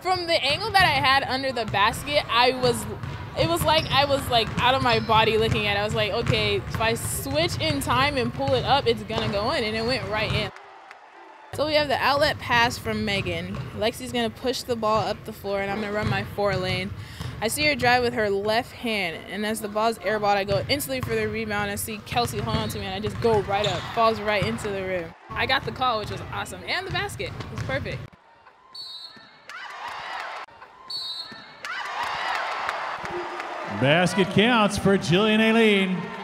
from the angle that I had under the basket, I was it was like I was like out of my body looking at it. I was like, okay, if I switch in time and pull it up, it's gonna go in, and it went right in. So we have the outlet pass from Megan. Lexi's gonna push the ball up the floor, and I'm gonna run my four lane. I see her drive with her left hand, and as the ball's airballed, I go instantly for the rebound. I see Kelsey hold on to me, and I just go right up, falls right into the rim. I got the call, which was awesome, and the basket. It was perfect. Basket counts for Jillian Alleyne.